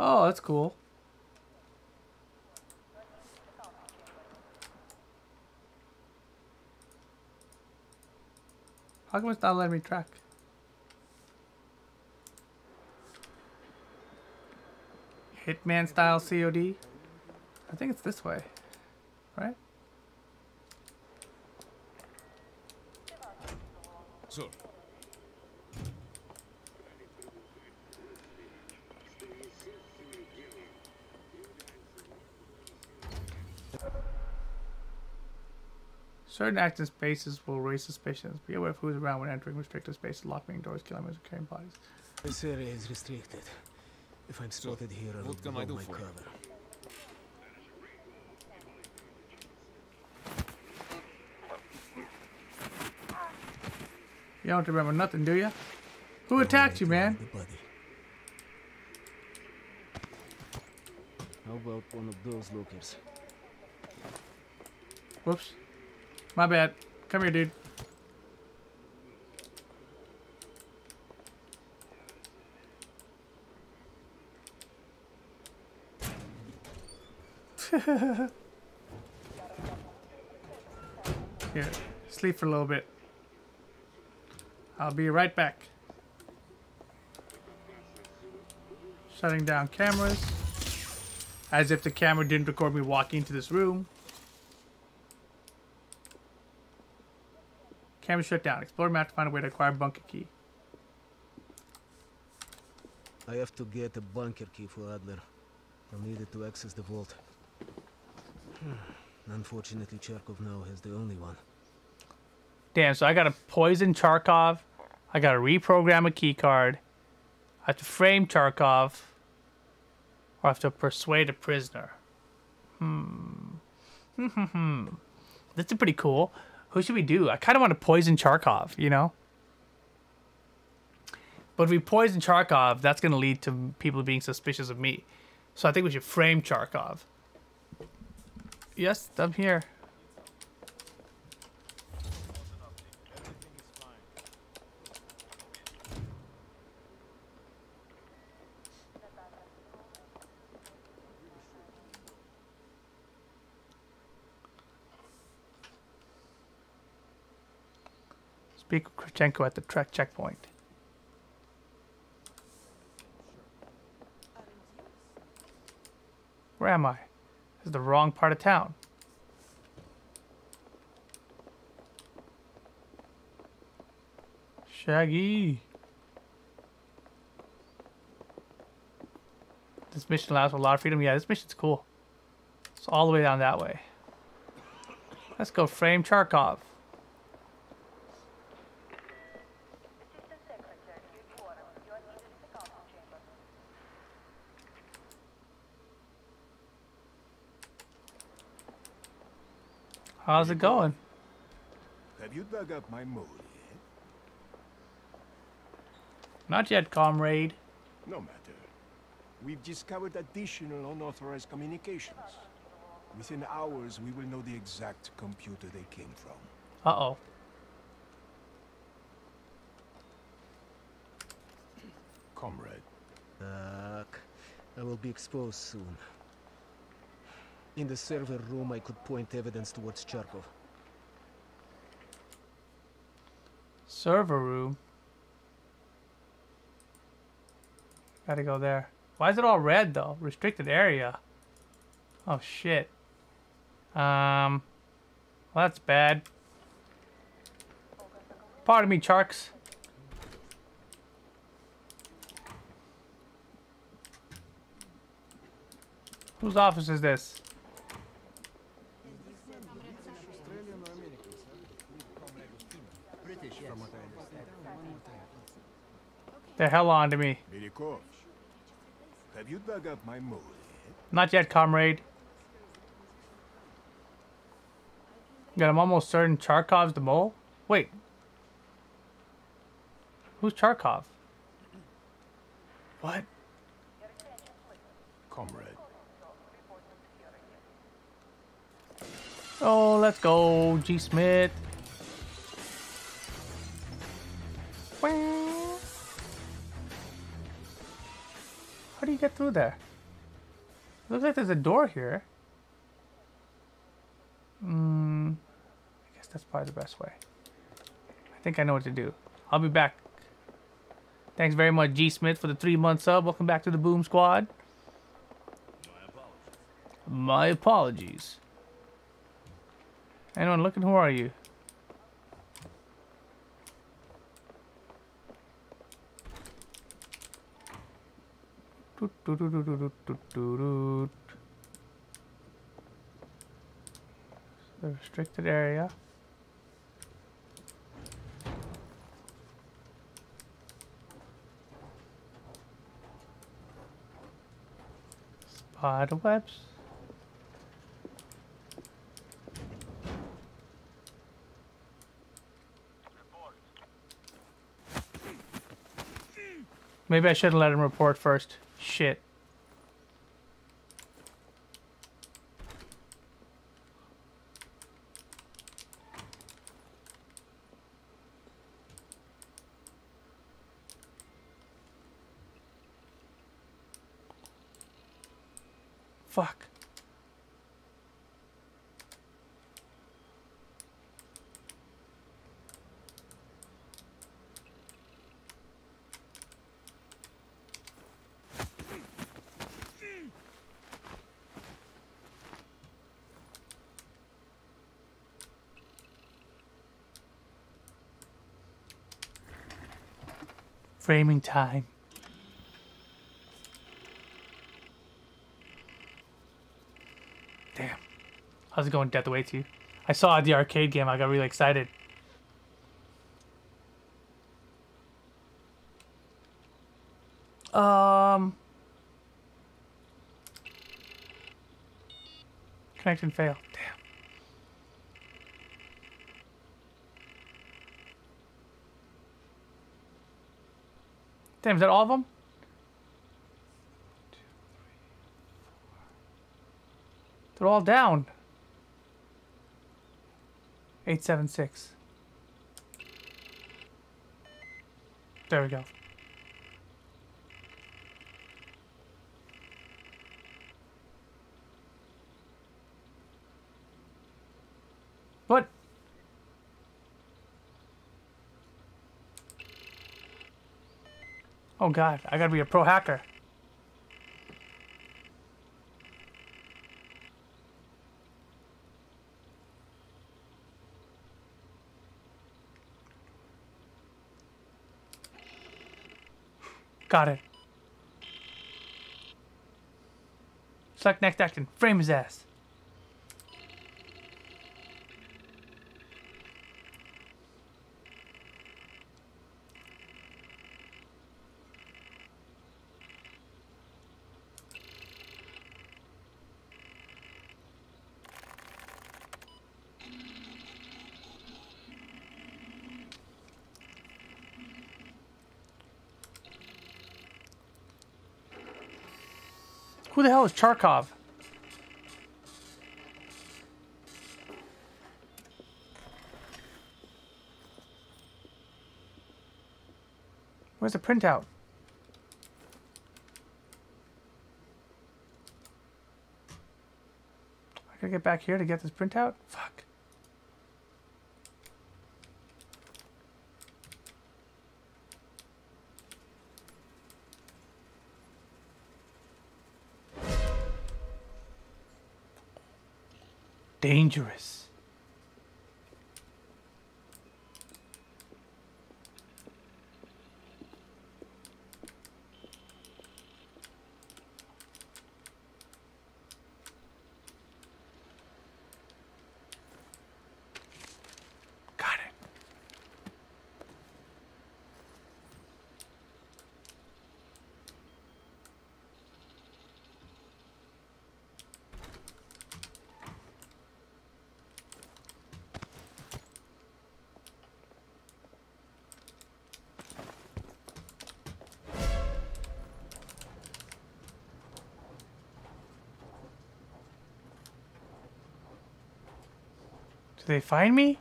Oh, that's cool. How come it's not letting me track? Hitman style COD? I think it's this way, right? So, Certain active spaces will raise suspicions. Be aware of who's around when entering restricted spaces, locking doors, killing or carrying bodies. This area is restricted. If I'm spotted here, I will what can I blow do my for cover. You don't remember nothing, do you? Who attacked you, man? The. How about one of those lookers? Whoops. My bad. Come here, dude. here, sleep for a little bit. I'll be right back. Shutting down cameras. As if the camera didn't record me walking into this room. Camera shut down. Explore map to find a way to acquire bunker key. I have to get a bunker key for Adler. I'll need it to access the vault. Unfortunately, Charkov now has the only one. Damn, so I gotta poison Charkov. I gotta reprogram a key card. I have to frame Charkov. Or I have to persuade a prisoner. Hmm. Hmm. That's pretty cool. Who should we do? I kind of want to poison Charkov, you know? But if we poison Charkov, that's going to lead to people being suspicious of me. So I think we should frame Charkov. Yes, I'm here. Kravchenko at the track checkpoint. Where am I? This is the wrong part of town. Shaggy. This mission allows for a lot of freedom. Yeah, this mission's cool. It's all the way down that way. Let's go frame Charkov. Assistant Secretary report. You are needed in the council chamber. How's it going? Have you dug up my mole yet? Not yet, comrade. No matter. We've discovered additional unauthorized communications. Within hours, we will know the exact computer they came from. Uh-oh. Comrade, Fuck. I will be exposed soon. In the server room, I could point evidence towards Charkov. Server room. Gotta go there. Why is it all red though? Restricted area. Oh shit. Um. Well, that's bad. Pardon me, Charks. Whose office is this? The hell on to me. Have you dug up my mole? Not yet, comrade. God, I'm almost certain Charkov's the mole. Wait. Who's Charkov? What? Comrade, Oh, let's go, G. Smith. How do you get through there? Looks like there's a door here. Hmm. I guess that's probably the best way. I think I know what to do. I'll be back. Thanks very much, G Smith, for the three month sub. Welcome back to the Boom Squad. My apologies. Anyone looking? Who are you? The restricted area. Spider webs. Maybe I should have let him report first. Shit. Fuck. Framing time. Damn. How's it going, Death Awaits You? I saw the arcade game. I got really excited. Um. Connect and fail. Damn. Damn, is that all of them? They're all down. 876. There we go. What? Oh god, I gotta be a pro hacker. Got it. Select next action. Frame his ass. Who the hell is Charkov? Where's the printout? I gotta get back here to get this printout? Fuck. Dangerous. Got it. Did they find me?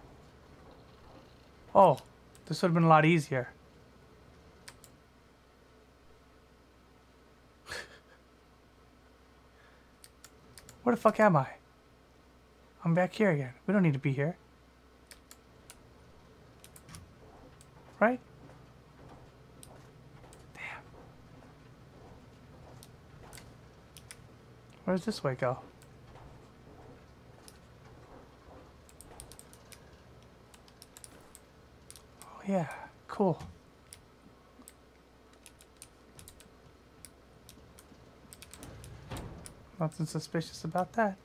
Oh, this would have been a lot easier. Where the fuck am I? I'm back here again. We don't need to be here. Right? Damn. Where does this way go? Oh yeah, cool. Nothing suspicious about that.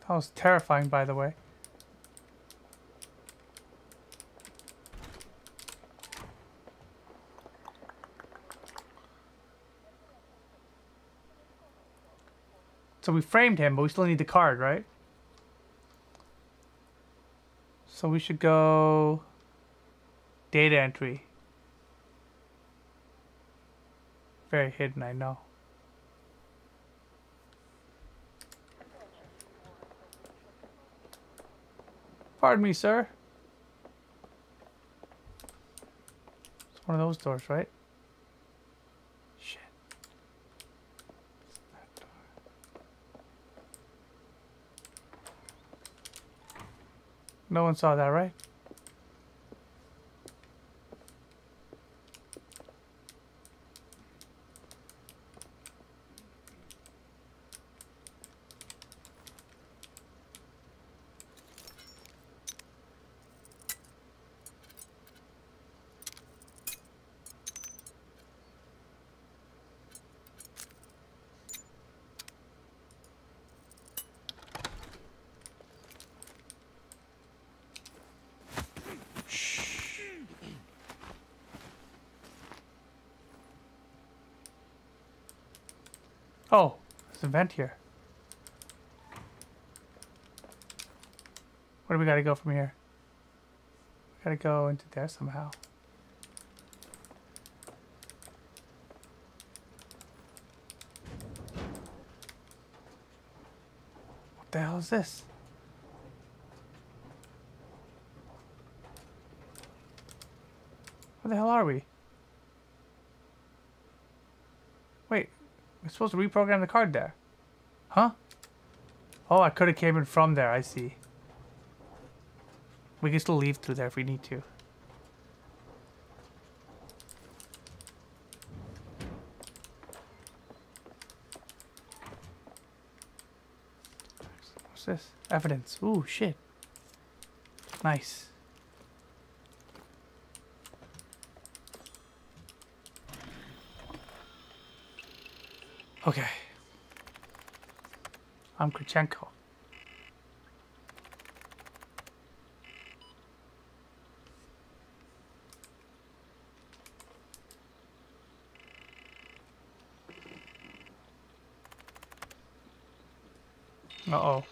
That was terrifying, by the way. So we framed him, but we still need the card, right? So we should go data entry. Very hidden, I know. Pardon me, sir. It's one of those doors, right? Shit. It's that door. No one saw that, right? Oh, there's a vent here. Where do we gotta go from here? We gotta go into there somehow. What the hell is this? Where the hell are we? Wait, we're supposed to reprogram the card there. Huh? Oh, I could have came in from there, I see. We can still leave through there if we need to. What's this? Evidence. Ooh, shit. Nice. Okay. I'm Kurchenko. Uh-oh.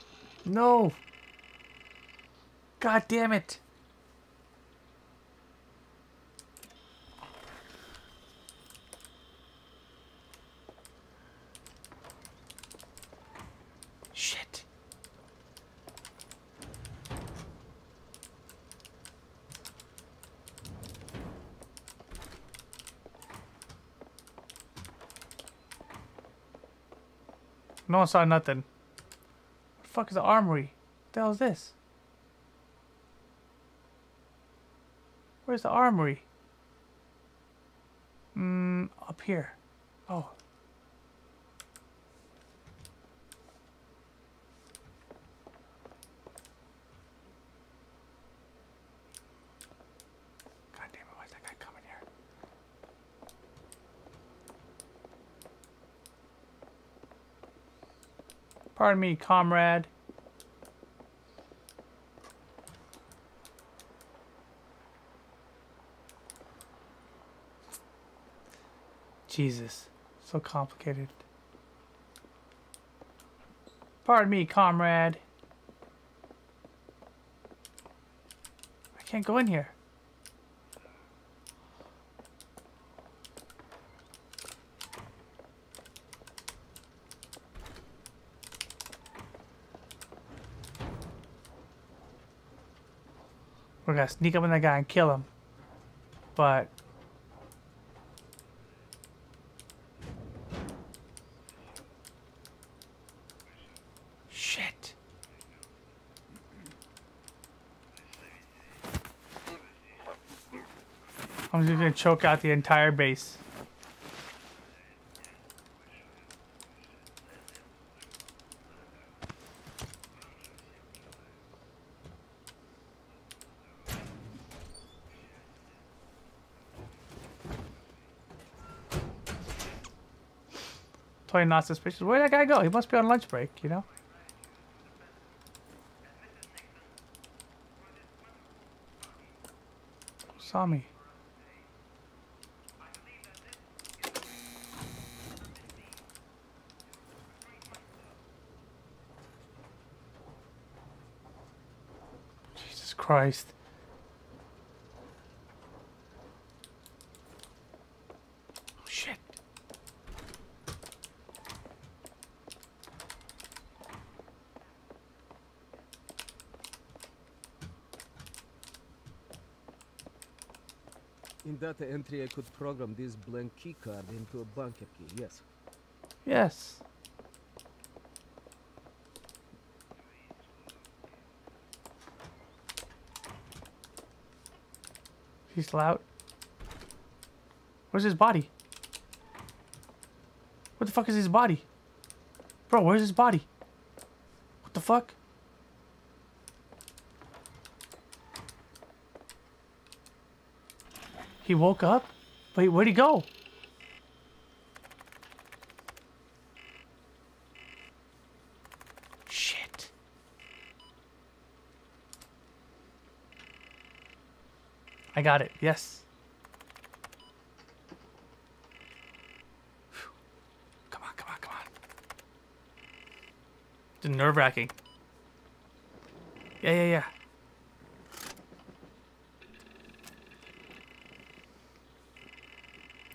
No! God damn it! Shit. No one saw nothing. What the fuck is the armory? What the hell is this? Where's the armory? Hmm, up here. Oh. God damn it, why is that guy coming here? Pardon me, comrade. Jesus, so complicated. Pardon me, comrade. I can't go in here. We're gonna sneak up on that guy and kill him. But shit. I'm just gonna choke out the entire base. Totally not suspicious. Where'd that guy go? He must be on lunch break, you know? Saw me. Jesus Christ. Oh, shit. In data entry, I could program this blank keycard into a bunker key, yes. Yes. He's still out. Where's his body? What the fuck is his body? Bro, where's his body? What the fuck? He woke up? Wait, where'd he go? Shit. I got it. Yes. Come on, come on, come on. It's nerve wracking. Yeah, yeah, yeah.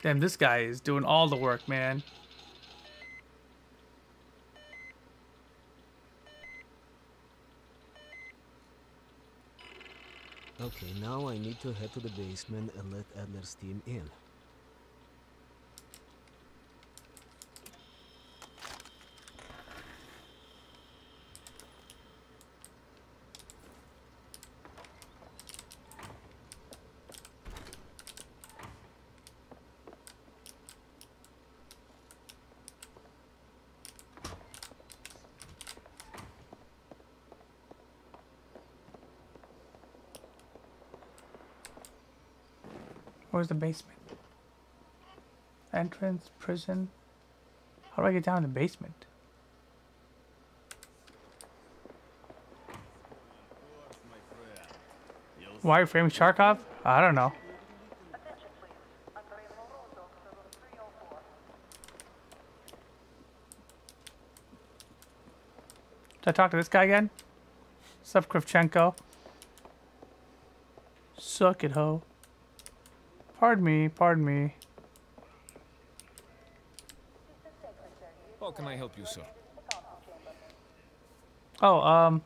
Damn, this guy is doing all the work, man. Okay, now I need to head to the basement and let Adler's team in. The basement? Entrance, prison. How do I get down to the basement? Wireframe Charkov? I don't know. Attention, please. Unbelievable to room 304. Did I talk to this guy again? Sup, Kravchenko? Suck it, ho. Pardon me, pardon me. How can I help you, sir? Oh, um.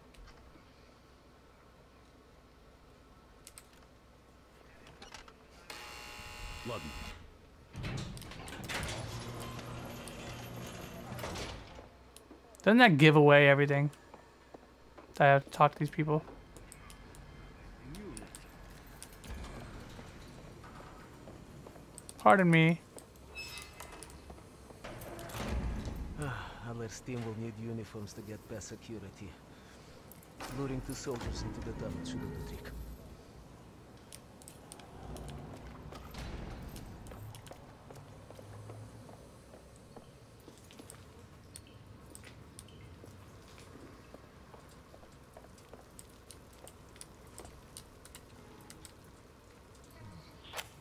Ludden. Doesn't that give away everything? That I have to talk to these people? Pardon me. Ah, Adler's team will need uniforms to get past security. Luring two soldiers into the tunnel should do the trick.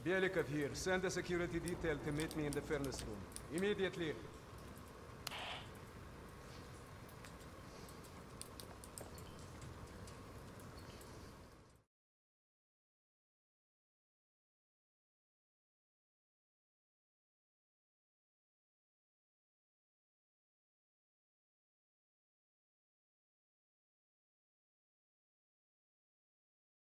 Belikov here. Send a security detail to meet me in the furnace room. Immediately.